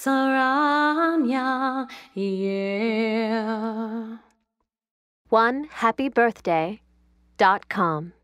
Saranya, yeah. One happy birthday dot com.